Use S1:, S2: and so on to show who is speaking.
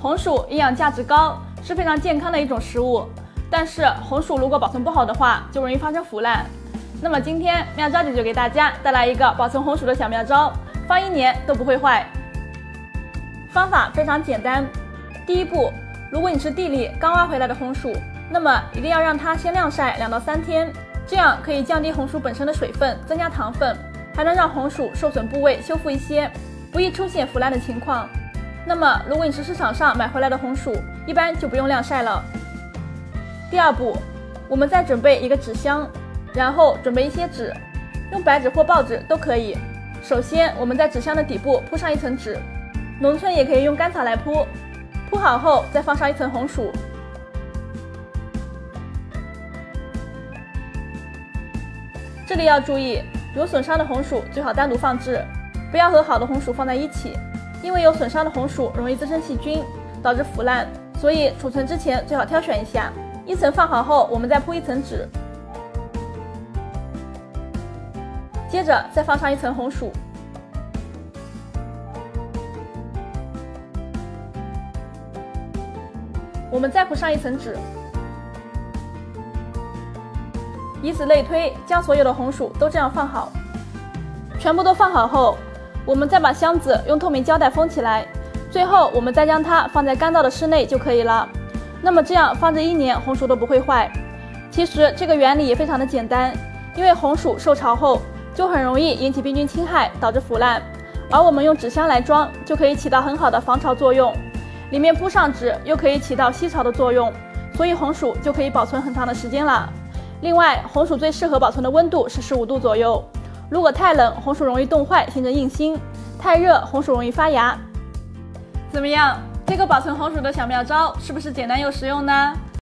S1: 红薯营养价值高，是非常健康的一种食物。但是红薯如果保存不好的话，就容易发生腐烂。那么今天妙招姐就给大家带来一个保存红薯的小妙招，放一年都不会坏。方法非常简单，第一步，如果你是地里刚挖回来的红薯，那么一定要让它先晾晒两到三天，这样可以降低红薯本身的水分，增加糖分，还能让红薯受损部位修复一些，不易出现腐烂的情况。那么如果你是市场上买回来的红薯，一般就不用晾晒了。第二步，我们再准备一个纸箱，然后准备一些纸，用白纸或报纸都可以。首先，我们在纸箱的底部铺上一层纸，农村也可以用干草来铺。铺好后，再放上一层红薯。这里要注意，有损伤的红薯最好单独放置，不要和好的红薯放在一起，因为有损伤的红薯容易滋生细菌，导致腐烂。所以储存之前最好挑选一下。一层放好后，我们再铺一层纸，接着再放上一层红薯，我们再铺上一层纸，以此类推，将所有的红薯都这样放好。全部都放好后，我们再把箱子用透明胶带封起来，最后我们再将它放在干燥的室内就可以了。那么这样放置一年，红薯都不会坏。其实这个原理也非常的简单，因为红薯受潮后就很容易引起病菌侵害，导致腐烂。而我们用纸箱来装，就可以起到很好的防潮作用。里面铺上纸，又可以起到吸潮的作用，所以红薯就可以保存很长的时间了。另外，红薯最适合保存的温度是十五度左右。如果太冷，红薯容易冻坏，形成硬芯；太热，红薯容易发芽。怎么样？这个保存红薯的小妙招是不是简单又实用呢？